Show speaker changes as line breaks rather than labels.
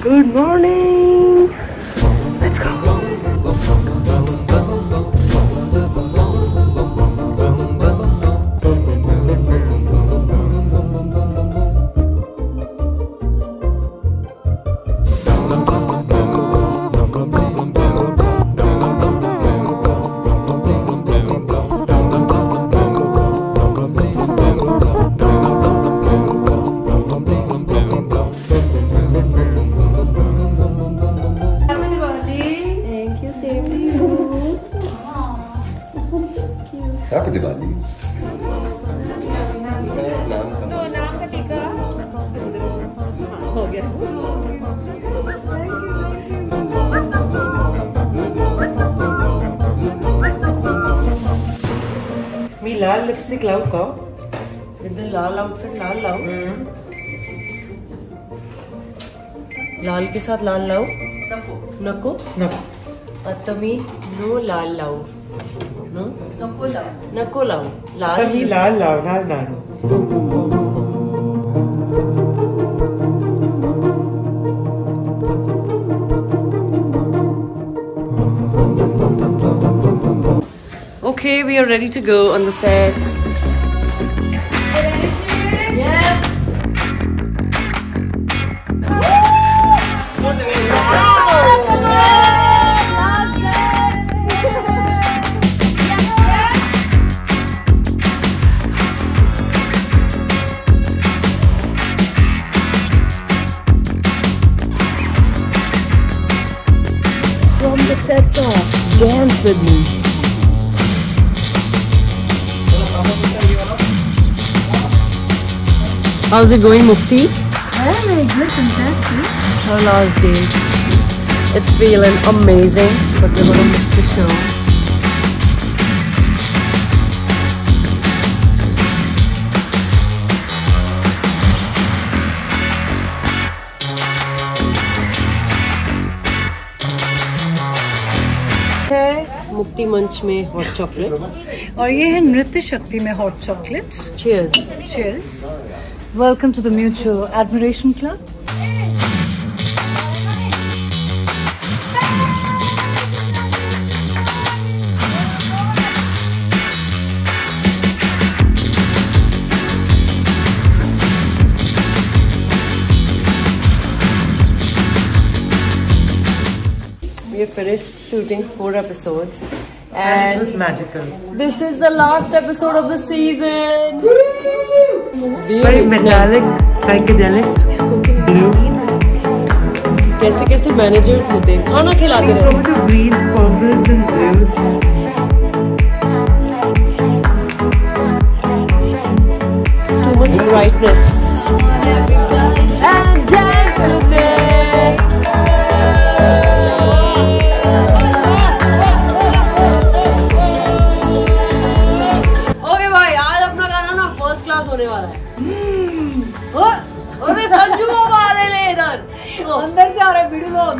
Good morning. Let's go.
Happy Diwali.
हो गया
मी लाल lipstick लावू का?
the लाल आउटफिट लाल लाओ लाल के साथ लाल लाओ नको.
नको?
आता मी नो लाल लावू। no?
Nakulaw.
Nakulaw.
Lal? Kami lalaw, nanan.
Okay, we are ready to go on the set. The sets off, dance with me. How's it going, Mukti?
Very good, fantastic.
It's our last day. It's feeling amazing, but we're gonna miss the show. मुक्ति मंच में hot chocolate
और ये है नृत्य शक्ति में hot chocolate
cheers
cheers welcome to the mutual admiration club
We have finished shooting four episodes
And it
and
was magical.
this is the last episode of the season.
Very metallic, psychedelic.
कैसे कैसे managers होते हैं खाना खिलाते
So
हैं
much of greens, purples and blues.
होने वाला है। अरे संजू बाबा आ रहे हैं इधर।
अंदर से आ रहे है वीडियो लोग।